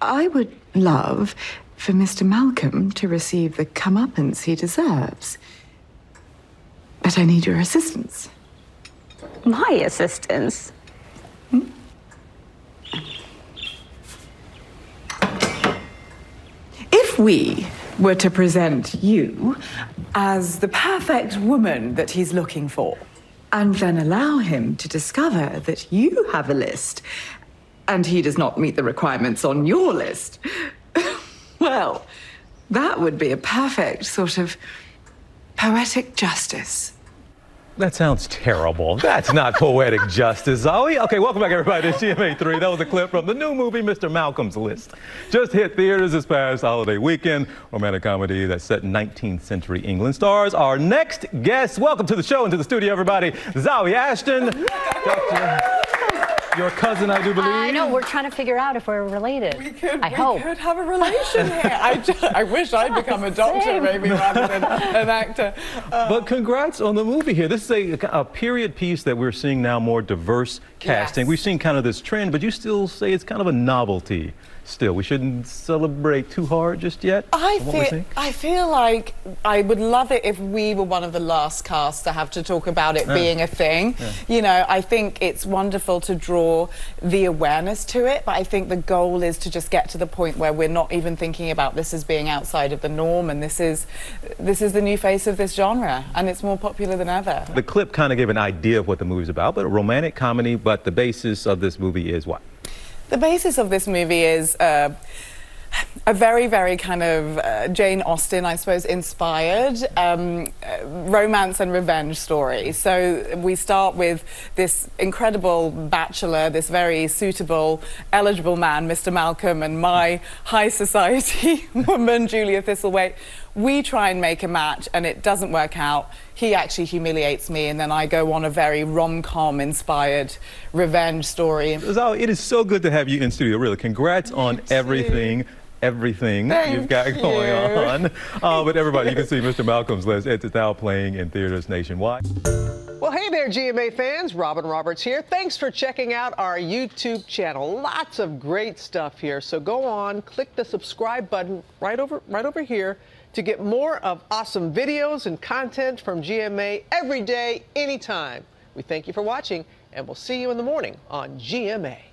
I would love for Mr. Malcolm to receive the comeuppance he deserves. But I need your assistance. My assistance? Hmm? If we were to present you as the perfect woman that he's looking for, and then allow him to discover that you have a list and he does not meet the requirements on your list, well, that would be a perfect sort of poetic justice. That sounds terrible. That's not poetic justice, Zawe. Okay, welcome back, everybody, to GMA 3. That was a clip from the new movie, Mr. Malcolm's List. Just hit theaters this past holiday weekend. Romantic comedy that's set in 19th century England. Stars our next guest. Welcome to the show and to the studio, everybody. Zawe Ashton. Dr. Your cousin, I do believe. I know. We're trying to figure out if we're related. We could, I we hope. could have a relation here. I, just, I wish I'd become a doctor Same. maybe rather than an actor. Uh, But congrats on the movie here. This is a, a period piece that we're seeing now more diverse casting. Yes. We've seen kind of this trend, but you still say it's kind of a novelty still. We shouldn't celebrate too hard just yet. I on what feel. I feel like I would love it if we were one of the last casts to have to talk about it being a thing. You know, I think it's wonderful to draw the awareness to it, but I think the goal is to just get to the point where we're not even thinking about this as being outside of the norm, and this is this is the new face of this genre, and it's more popular than ever. The clip kind of gave an idea of what the movie's about, but a romantic comedy, but the basis of this movie is what? The basis of this movie is uh, a very, very kind of uh, Jane Austen, I suppose, inspired um, uh, romance and revenge story. So we start with this incredible bachelor, this very suitable, eligible man, Mr. Malcolm, and my high society woman, Julia Thistlethwaite. We try and make a match, and it doesn't work out. He actually humiliates me, and then I go on a very rom-com inspired revenge story. It is so good to have you in studio, really. Congrats on everything. Everything Thank you've got you. going on. Uh, but everybody, you can see Mr. Malcolm's List. It's now playing in theaters nationwide. Well, hey there, GMA fans. Robin Roberts here. Thanks for checking out our YouTube channel. Lots of great stuff here. So go on, click the subscribe button right over right over here to get more of awesome videos and content from GMA every day, anytime. We thank you for watching, and we'll see you in the morning on GMA.